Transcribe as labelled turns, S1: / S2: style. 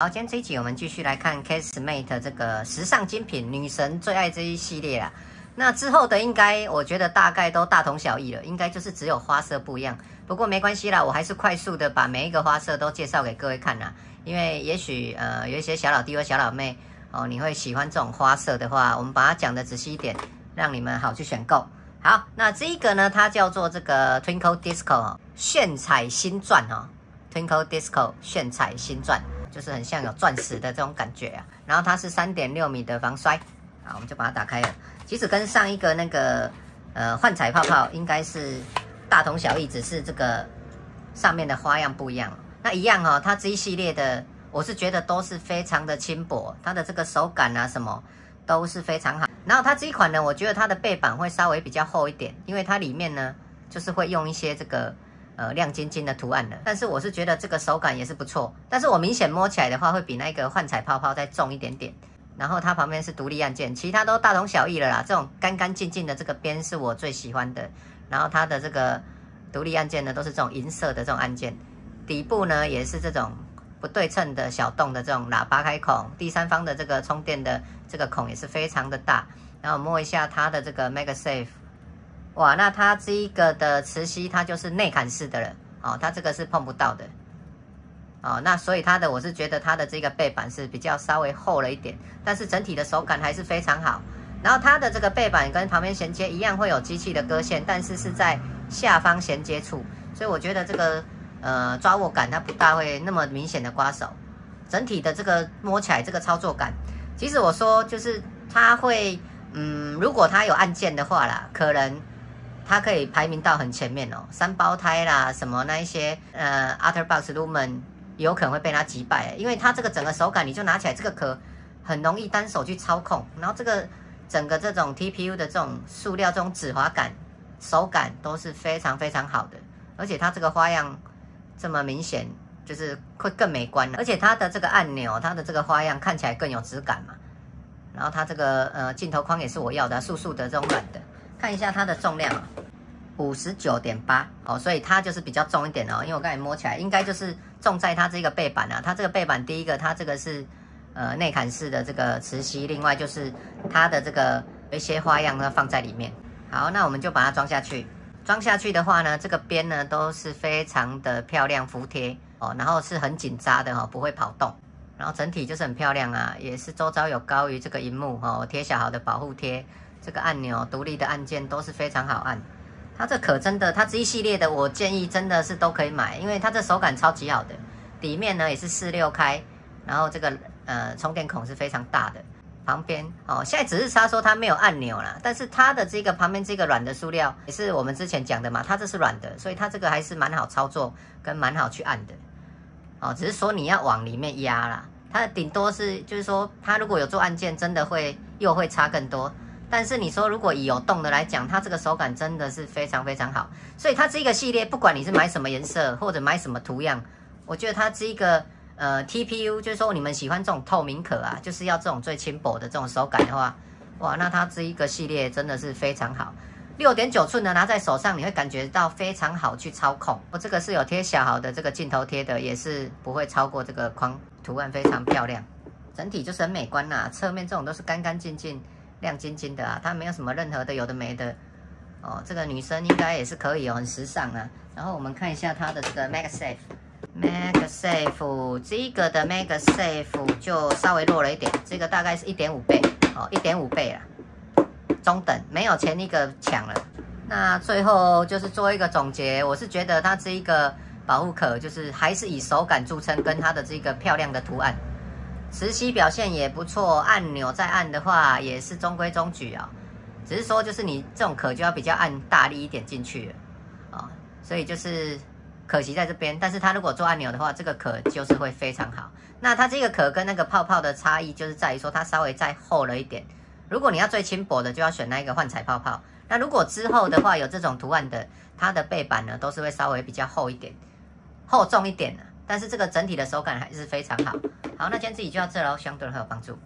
S1: 好，今天这一集我们继续来看 Casemate 这个时尚精品女神最爱这一系列啊。那之后的应该我觉得大概都大同小异了，应该就是只有花色不一样。不过没关系啦，我还是快速的把每一个花色都介绍给各位看啦。因为也许呃有一些小老弟或小老妹哦，你会喜欢这种花色的话，我们把它讲的仔细一点，让你们好去选购。好，那这一个呢，它叫做这个 Twinkle Disco 炫彩星钻哦，Twinkle Disco 炫彩星钻。就是很像有钻石的这种感觉啊，然后它是三点六米的防摔，好，我们就把它打开了。其实跟上一个那个呃幻彩泡泡应该是大同小异，只是这个上面的花样不一样。那一样哦，它这一系列的，我是觉得都是非常的轻薄，它的这个手感啊什么都是非常好。然后它这一款呢，我觉得它的背板会稍微比较厚一点，因为它里面呢就是会用一些这个。呃，亮晶晶的图案的，但是我是觉得这个手感也是不错，但是我明显摸起来的话，会比那个幻彩泡泡再重一点点。然后它旁边是独立按键，其他都大同小异了啦。这种干干净净的这个边是我最喜欢的。然后它的这个独立按键呢，都是这种银色的这种按键，底部呢也是这种不对称的小洞的这种喇叭开孔，第三方的这个充电的这个孔也是非常的大。然后摸一下它的这个 MagSafe。哇，那它这一个的磁吸，它就是内砍式的了哦，它这个是碰不到的哦。那所以它的，我是觉得它的这个背板是比较稍微厚了一点，但是整体的手感还是非常好。然后它的这个背板跟旁边衔接一样，会有机器的割线，但是是在下方衔接处，所以我觉得这个呃抓握感它不大会那么明显的刮手。整体的这个摸起来这个操作感，其实我说就是它会嗯，如果它有按键的话啦，可能。它可以排名到很前面哦，三胞胎啦，什么那一些，呃，Otterbox Lumen 有可能会被它击败，因为它这个整个手感，你就拿起来这个壳，很容易单手去操控，然后这个整个这种 TPU 的这种塑料这种指滑感，手感都是非常非常好的，而且它这个花样这么明显，就是会更美观了，而且它的这个按钮，它的这个花样看起来更有质感嘛，然后它这个呃镜头框也是我要的，素素的这种软的。看一下它的重量啊，五十九点八哦，所以它就是比较重一点哦。因为我刚才摸起来，应该就是重在它这个背板啊。它这个背板，第一个它这个是呃内砍式的这个磁吸，另外就是它的这个一些花样呢放在里面。好，那我们就把它装下去。装下去的话呢，这个边呢都是非常的漂亮服帖哦，然后是很紧扎的哈，不会跑动。然后整体就是很漂亮啊，也是周遭有高于这个荧幕哦，贴小好的保护贴。这个按钮独立的按键都是非常好按，它这可真的，它这一系列的我建议真的是都可以买，因为它这手感超级好的，底面呢也是四六开，然后这个呃充电孔是非常大的，旁边哦现在只是他说它没有按钮啦，但是它的这个旁边这个软的塑料也是我们之前讲的嘛，它这是软的，所以它这个还是蛮好操作跟蛮好去按的，哦只是说你要往里面压啦，它顶多是就是说它如果有做按键，真的会又会差更多。但是你说，如果以有洞的来讲，它这个手感真的是非常非常好。所以它这个系列，不管你是买什么颜色或者买什么图样，我觉得它这个呃 TPU，就是说你们喜欢这种透明壳啊，就是要这种最轻薄的这种手感的话，哇，那它这一个系列真的是非常好。六点九寸的拿在手上，你会感觉到非常好去操控。我这个是有贴小好的这个镜头贴的，也是不会超过这个框，图案非常漂亮，整体就是很美观呐。侧面这种都是干干净净。亮晶晶的啊，它没有什么任何的有的没的哦。这个女生应该也是可以哦，很时尚啊。然后我们看一下它的这个 MagSafe，MagSafe 这个的 MagSafe 就稍微弱了一点，这个大概是一点五倍哦，一点五倍啦，中等，没有前一个强了。那最后就是做一个总结，我是觉得它这一个保护壳就是还是以手感著称，跟它的这个漂亮的图案。磁吸表现也不错，按钮再按的话也是中规中矩啊，只是说就是你这种壳就要比较按大力一点进去啊，所以就是可惜在这边。但是它如果做按钮的话，这个壳就是会非常好。那它这个壳跟那个泡泡的差异就是在于说它稍微再厚了一点。如果你要最轻薄的，就要选那个幻彩泡泡。那如果之后的话有这种图案的，它的背板呢都是会稍微比较厚一点，厚重一点的。但是这个整体的手感还是非常好。好，那今天自己就到这喽，希望对人很有帮助。